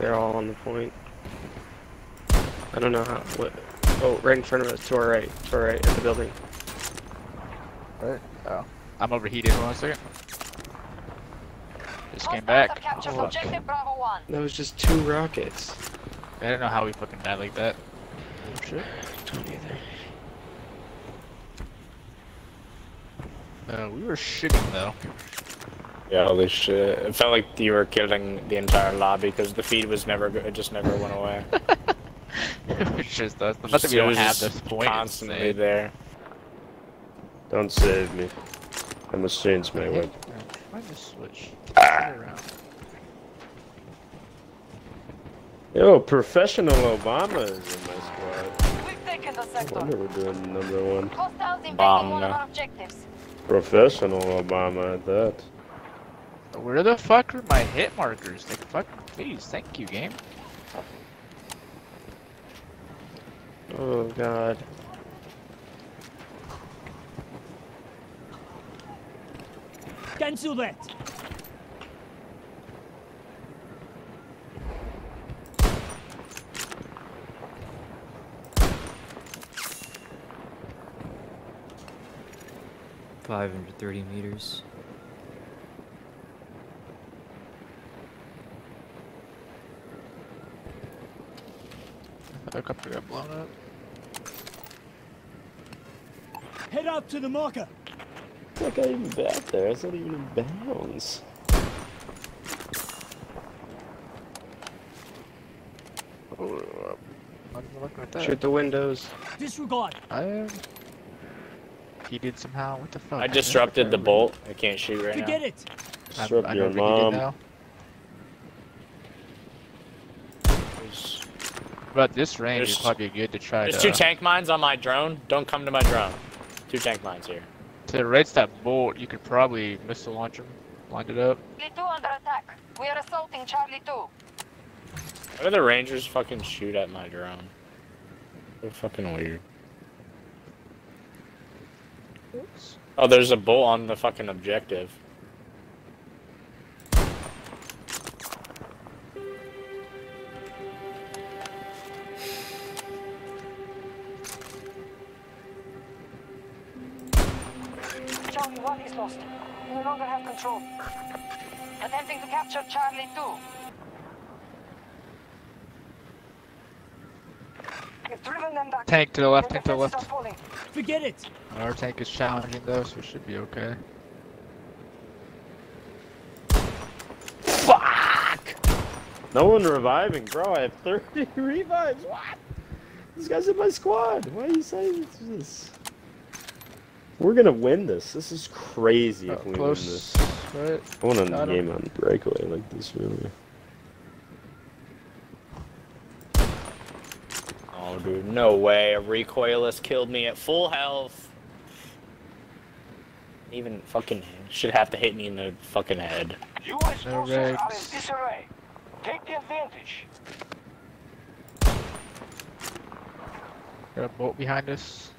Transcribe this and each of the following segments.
They're all on the point. I don't know how. What? Oh, right in front of us, to our right, to our right, at the building. Right? Oh. I'm overheated. Hold on a second. Just came back. Oh, objective Bravo 1. That was just two rockets. I don't know how we fucking died like that. Oh shit. Don't either. Uh, we were shitting though. Yeah, holy shit. It felt like you were killing the entire lobby because the feed was never, go- it just never went away. it's just us. The fact that we It don't have this point constantly insane. there. Don't save me. I must change my Hey, weapon. Why just switch? Ah. Yo, professional Obama is in my squad. We've taken the I sector. wonder we're doing number one. Hostiles invading Bomb, one of no. our objectives. Professional Obama at that. Where the fuck are my hit markers? Like, fucking please, thank you, game. Oh god. Cancel that. Five hundred thirty meters. Helicopter got blown up. Head up to the marker. That guy even back there. It's not even in bounds. Oh, I'm looking at that. Shoot the windows. Disregard. I am. He did somehow. What the fuck? I disrupted the bolt. I can't shoot right Forget now. it. I'm, Disrupt I'm your overheated mom. Now. There's, But this range is probably good to try there's to. two tank mines on my drone. Don't come to my drone. Two tank mines here. to raise that bolt, you could probably missile launch him. Lined it up. Charlie 2 under attack. We are assaulting Charlie 2. Why do the rangers fucking shoot at my drone? They're fucking weird. Oh, there's a bolt on the fucking objective. Charlie 1 is lost. We no longer have control. Attempting to capture Charlie 2. We've driven them back. Tank to the left, tank to the left. Forget it. Our tank is challenging though, so it should be okay. Fuck! No one reviving, bro. I have 30 revives. What? This guy's in my squad. Why are you saying this? We're gonna win this. This is crazy Uh, if we close, win this. right? I want to Got him. game on breakaway like this, really. Oh, dude, no way. A recoilless killed me at full health. Even fucking should have to hit me in the fucking head. U.S. No forces are in disarray. Take the advantage. Got a boat behind us.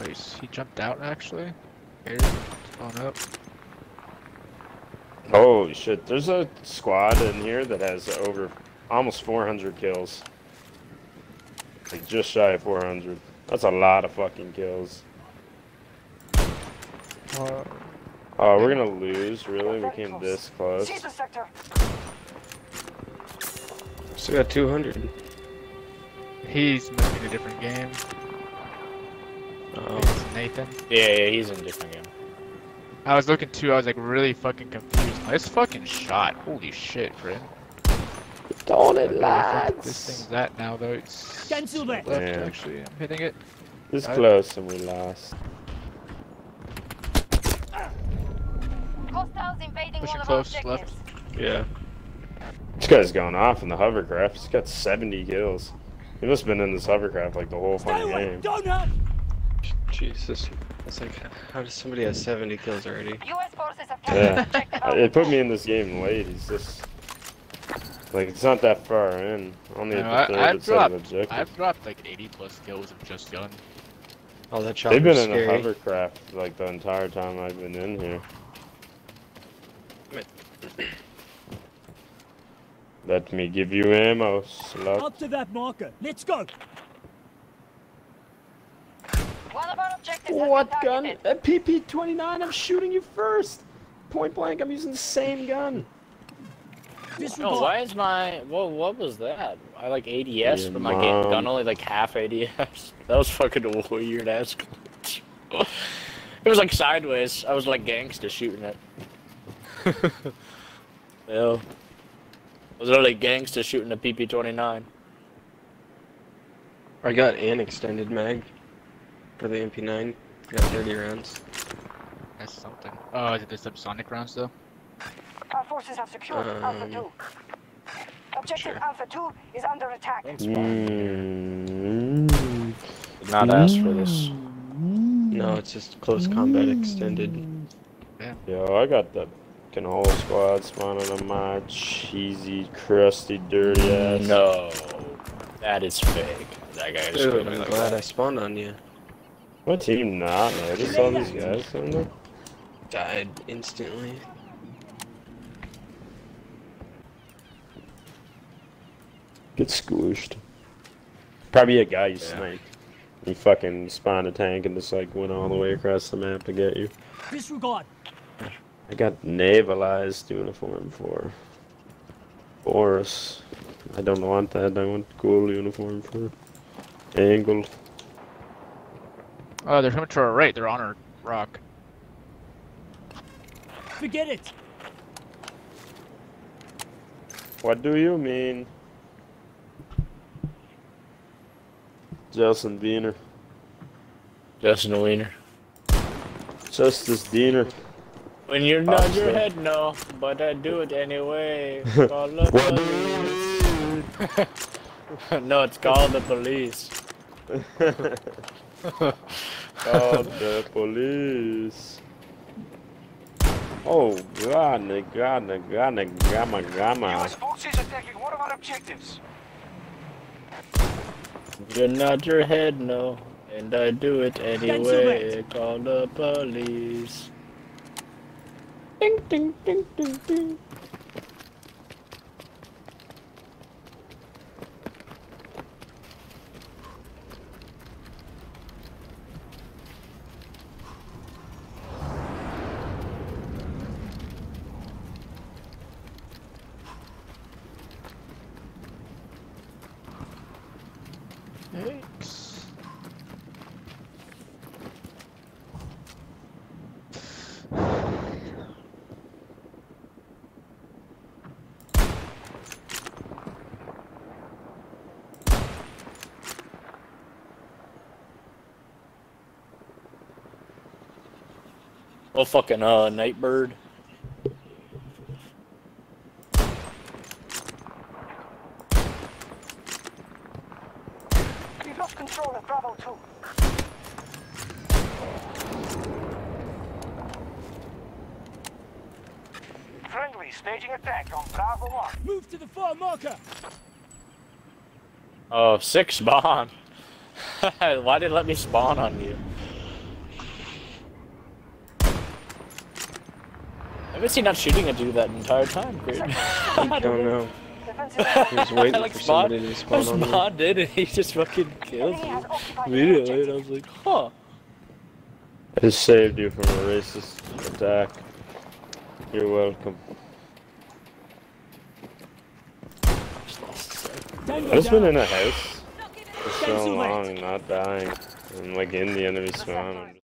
Nice. He jumped out actually. Here, on up. Holy shit! There's a squad in here that has over almost 400 kills. Like just shy of 400. That's a lot of fucking kills. Uh, Oh, we're gonna lose. Really? We came this close. Seize sector. Still got 200. he's missing a different game. Oh. It's Nathan. Yeah, yeah, he's in a different game. I was looking too. I was like really fucking confused. Nice fucking shot. Holy shit, friend. Don't it, don't know where the fuck This lads? thing's at now though. It's Cancel that. left Damn. actually. I'm hitting it. This I- close and we lost. Hostiles invading Pushing close, left. Yeah. This guy's going off in the hovercraft. He's got 70 kills. He must have been in this hovercraft like the whole Stay fucking game. Don't hunt. Jesus. It's like, how does somebody have 70 kills already? U.S. forces have captured Yeah. objective It put me in this game late. He's just. Like, it's not that far in. Only No, at the I, third I've set of dropped. objectives. I've dropped like 80 plus kills of just gun. Oh, that They've been in a hovercraft like the entire time I've been in here. Let me give you ammo, slut. Up to that marker. Let's go. One of our objectives has What gun? A PP-29, I'm shooting you first. Point blank, I'm using the same gun. Disregard. No, why is my what? What was that? I like ADS, Your but my game gun only like half ADS. That was fucking a weird ass glitch. It was like sideways. I was like gangster shooting it. yeah. I was literally gangsta shooting a PP29. I got an extended mag for the MP9. Got 30 rounds. That's something. Oh, is it the subsonic rounds though? Our forces have secured Alpha Um, 2. Objective Alpha 2 is under attack. Thanks, man. Mm. Did not ask for this. No, it's just close combat extended. Yeah. Yo, I got the fucking whole squad spawning on my cheesy, crusty, dirty ass. No, that is fake. That guy is Dude, I'm like glad I spawned on you. What team not, man? I just saw these guys on there. Died instantly. Get squished. Probably a guy you Yeah. sniped. He fucking spawned a tank and just like went all the way across the map to get you. Disregard. I got navalized uniform for Boris. I don't want that. I want cool uniform for Angel. Oh, they're coming to our right. They're on our rock. Forget it. What do you mean? Justin Wiener. Justin Wiener. Justice Diener. When you nod your head no, but I do it anyway. Call the police. no, it's called the police. Call the police. Oh, God, God, God, gamma, gamma. US forces attacking one of our objectives. You nod your head no, and I do it anyway. Call the police. Ding ding ding ding ding. Oh fucking uh, Nightbird. We've lost control of Bravo 2. Friendly staging attack on Bravo 1. Move to the far marker. Oh, six spawn. Why did it let me spawn on you? I haven't seen not shooting at you that entire time, Creed. I don't know. Defensive He was waiting like, for spawned- somebody to I spawn on me. spawned in and he just fucking killed me immediately, and I was like, huh. I just saved you from a racist attack. You're welcome. Tango I've just been in a house for so Cancel it. long, not dying. I'm like in the enemy spawn. I'm